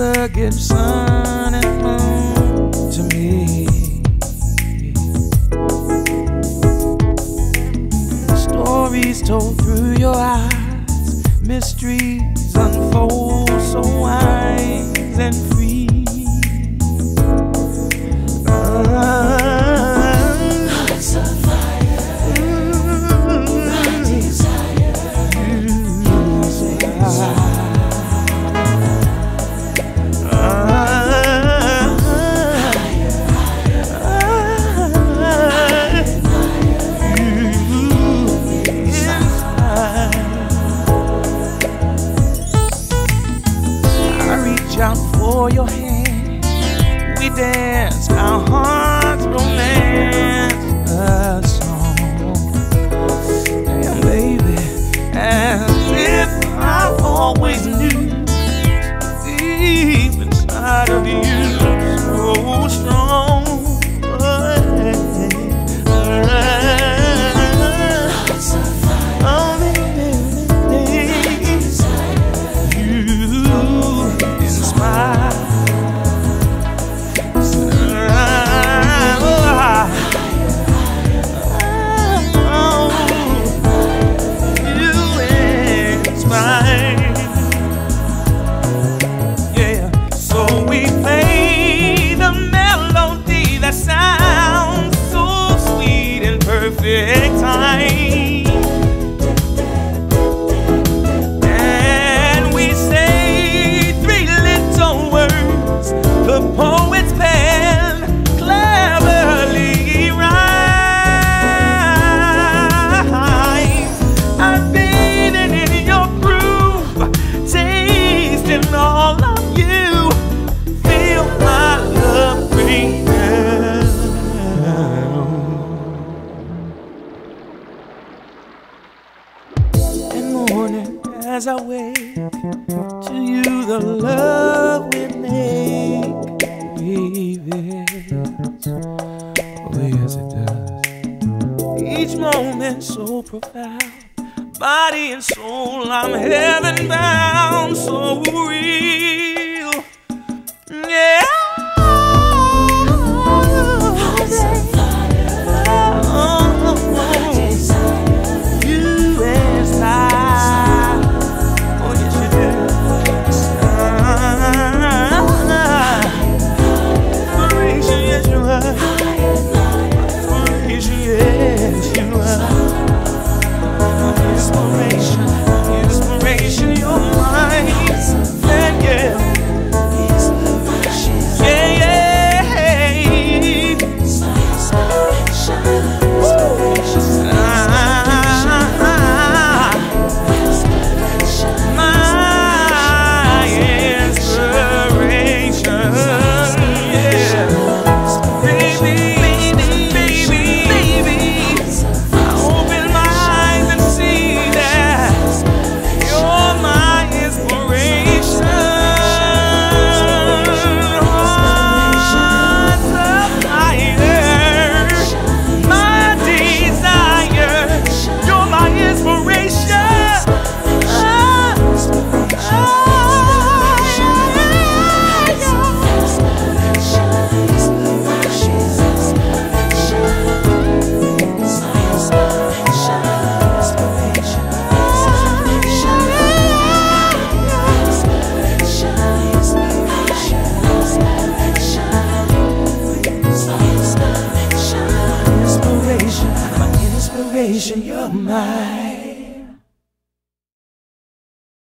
The sun and moon to me. Stories told through your eyes, mysteries unfold so wide. for your hand. We danced our uh-huh. hearts. Yeah. morning as I wake to you the love we make, baby. Oh yes, it does. Each moment so profound, body and soul, I'm heaven bound. creation, you're mine.